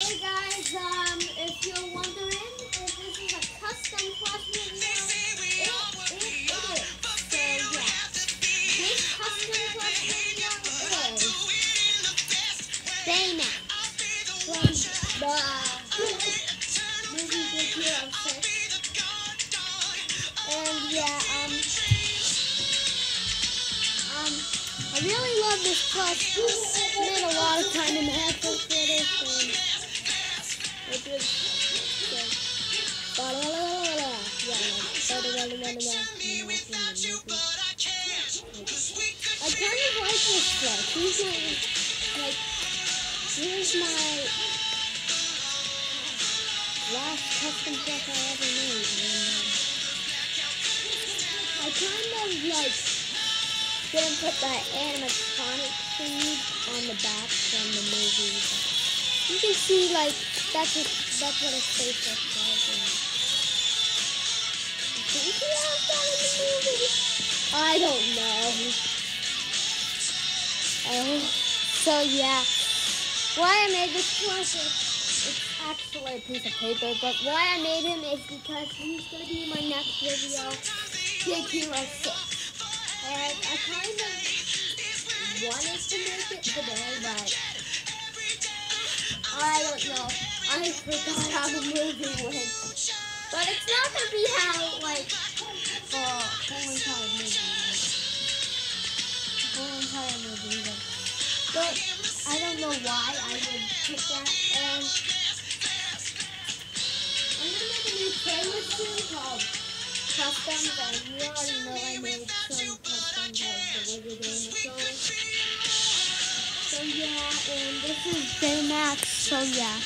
Hey guys, um, if you're wondering if this is a custom plush video, it, it, it is. So yeah, this custom plush video is Baymax from the movie Big Hero 6. And yeah, um, um, I really love this plush. Spent a lot of time in the headphones for this like ba la la la la la. You from the movie. I kind of like this plush. He's my, like, here's my last custom plush I ever made. And, um, I kind of like didn't put that animatronic thingy on the back from the movie. You can see like that's what that's what his face looks like. Think he has that in the movie. I don't know. Oh, so yeah. Why I made this plushie, it's actually a piece of paper, but why I made him is because he's gonna be in my next video, Big Hero 6. And I kind of wanted to make it today, but I don't know. I forgot how the movie went. But it's not gonna be how like the whole entire movie. The whole entire movie. went. But I don't know why I would pick that. And I'm gonna make a new playlist soon called Customs. And you already know I made some customs of the Wizard song. So yeah, and this is Baymax. So yeah,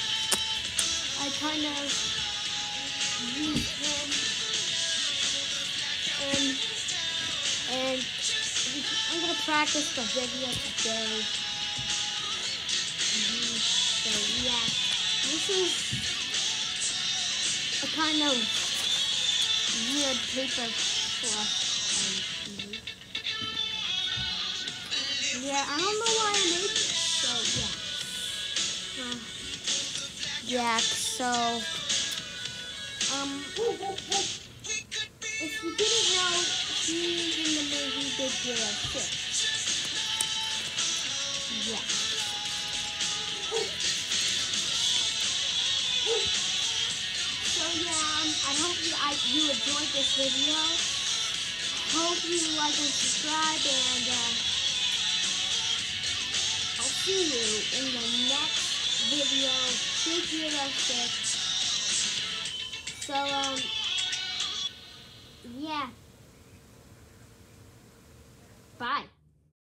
I kind of and and I'm gonna practice the video today. So yeah, this is a kind of weird paper fluff. um. Yeah, I don't know why I made this. So yeah. Uh, yeah, so um if you didn't know, he's in the movie Big Hero 6. Yeah. So yeah, um, I hope you I, you enjoyed this video. Hope you like and subscribe and uh, I'll see you in the next video, Big Hero 6. So, um, yeah. Bye.